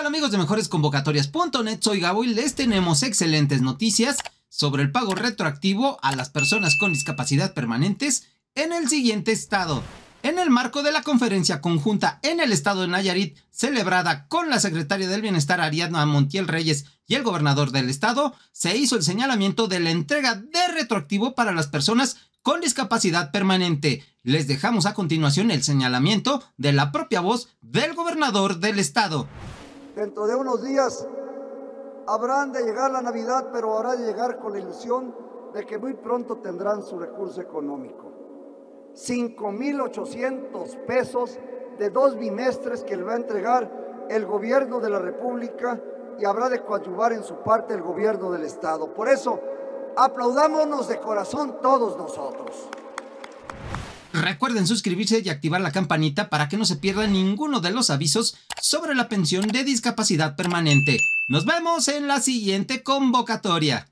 tal amigos de mejoresconvocatorias.net? Soy Gabo y les tenemos excelentes noticias sobre el pago retroactivo a las personas con discapacidad permanentes en el siguiente estado. En el marco de la conferencia conjunta en el estado de Nayarit, celebrada con la secretaria del Bienestar Ariadna Montiel Reyes y el gobernador del estado, se hizo el señalamiento de la entrega de retroactivo para las personas con discapacidad permanente. Les dejamos a continuación el señalamiento de la propia voz del gobernador del estado. Dentro de unos días habrán de llegar la Navidad, pero habrá de llegar con la ilusión de que muy pronto tendrán su recurso económico. 5.800 pesos de dos bimestres que le va a entregar el gobierno de la República y habrá de coadyuvar en su parte el gobierno del Estado. Por eso, aplaudámonos de corazón todos nosotros. Recuerden suscribirse y activar la campanita para que no se pierda ninguno de los avisos sobre la pensión de discapacidad permanente. Nos vemos en la siguiente convocatoria.